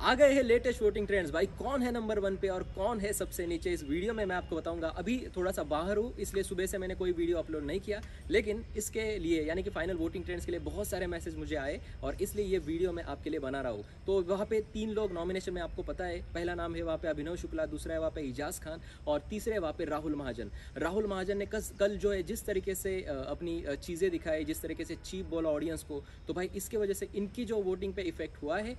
आ गए हैं latest voting trends भाई, कौन है नंबर वन पे और कौन है सबसे नीचे? इस वीडियो में मैं आपको बताऊँगा। अभी थोड़ा सा बाहर हूँ, इसलिए सुबह से मैंने कोई वीडियो अपलोड नहीं किया। लेकिन इसके लिए, यानी कि फाइनल वोटिंग ट्रेंड्स के लिए बहुत सारे मैसेज मुझे आए और इसलिए ये वीडियो मैं आपके लिए बना रहा हूँ। तो वहाँ पे तीन लोग नॉमिनेशन में आपको पता है। पहला नाम है वहाँ पे अभिनव शुक्ला, दूसरा है वहाँ पे इजाज खान और तीसरे वहाँ पे राहुल महाजन। राहुल महाजन ने कल जो है, जिस तरीके से अपनी चीज़ें दिखाई, जिस तरीके से चीप बोला ऑडियंस को तो भाई इसके वजह से इनकी जो वोटिंग पे इफ़ेक्ट हुआ है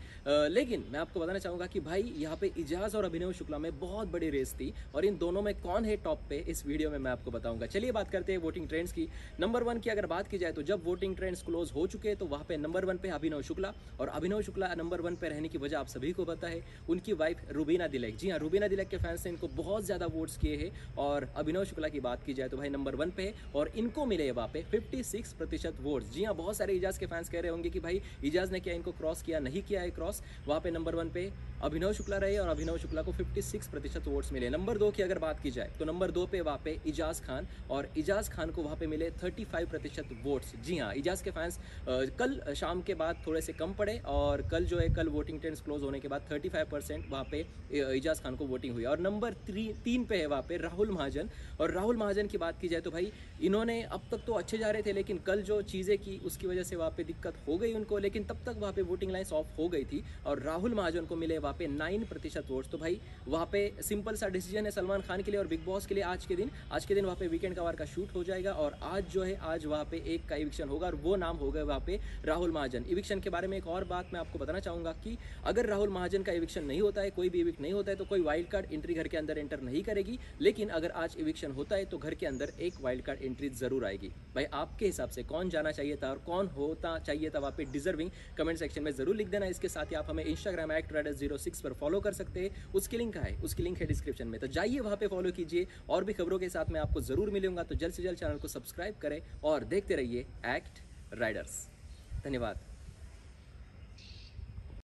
लेकिन मैं आपको बताना चाहूँगा कि भाई, यहाँ पे इजाज और अभिनव शुक्ला में बहुत बड़ी रेस थी और इन दोनों में कौन है टॉप पे, इस वीडियो में मैं आपको बताऊँगा। चलिए बात करते हैं वोटिंग ट्रेंड्स की। नंबर वन की अगर बात की जाए तो जब वोटिंग ट्रेंड्स क्लोज हो चुके हैं तो वहाँ पे नंबर वन पे अभिनव शुक्ला और अभिनव शुक्ला नंबर वन पे रहने की वजह आप सभी को पता है। उनकी वाइफ रूबीना दिलक। जी हाँ रूबीना दिलक के फैंस ने इनको बहुत ज़्यादा वोट्स किए हैं और अभिनव शुक्ला की बात की जाए तो भाई नंबर वन पे और इनको मिले वहाँ पे फिफ्टी प्रतिशत वोट जी हाँ बहुत सारे इजाज के फैंस कह रहे होंगे कि भाई, इजाज ने क्या इनको क्रॉस किया? नहीं किया है क्रॉस वहाँ पे नंबर वन पे अभिनव शुक्ला रहे और अभिनव शुक्ला को 56 प्रतिशत वोट्स मिले। नंबर दो की अगर बात की जाए तो नंबर दो पे वहाँ पे इजाज खान और इजाज खान को वहाँ पे मिले 35 प्रतिशत वोट्स जी हाँ इजाज के फैंस कल शाम के बाद थोड़े से कम पड़े और कल जो है, कल वोटिंग टेंस क्लोज होने के बाद 35 परसेंट वहाँ पे इजाज खान को वोटिंग हुई। और नंबर थ्री तीन पे है वहाँ पे राहुल महाजन। और राहुल महाजन की बात की जाए तो भाई, इन्होंने अब तक तो अच्छे जा रहे थे, लेकिन कल जो चीज़ें की, उसकी वजह से वहाँ पे दिक्कत हो गई उनको, लेकिन तब तक वहाँ पे वोटिंग लाइन्स ऑफ़ हो गई थी। और राहुल महाजन को मिले वहाँ पे नाइन प्रतिशत वोट्स तो भाई, वहाँ पे सिंपल सा डिसीज़न है सलमान खान के लिए और बिग बॉस के लिए आज के दिन। आज के दिन वहाँ पे वीकेंड का वार का शूट हो जाएगा और आज जो है, आज वहाँ पे एक का इविक्शन होगा और वो नाम होगा वहाँ पे राहुल महाजन। इविक्शन के बारे में एक और बात मैं आपको बताना चाहूँगा कि अगर राहुल महाजन का इविक्शन नहीं होता है, कोई भी इविक नहीं होता है तो कोई वाइल्ड कार्ड एंट्री घर के अंदर एंटर नहीं करेगी। लेकिन अगर आज इविक्शन होता है तो घर के अंदर एक वाइल्ड कार्ड एंट्री ज़रूर आएगी। भाई, आपके हिसाब से कौन जाना चाहिए था और कौन होता चाहिए था वहाँ पे डिजर्विंग कमेंट सेक्शन में ज़रूर लिख देना। इसके साथ ही आप हमें इंस्टाग्राम एक्ट ज़ीरो सिक्स पर फॉलो कर सकते हैं। उसकी लिंक है, उसकी लिंक है डिस्क्रिप्शन में। तो जाइए वहाँ पे फॉलो कीजिए और भी खबरों के साथ मैं आपको ज़रूर मिलूँगा। तो जल्द से जल्द चैनल को सब्सक्राइब करें और देखते रहिए एक्ट राइडर्स धन्यवाद।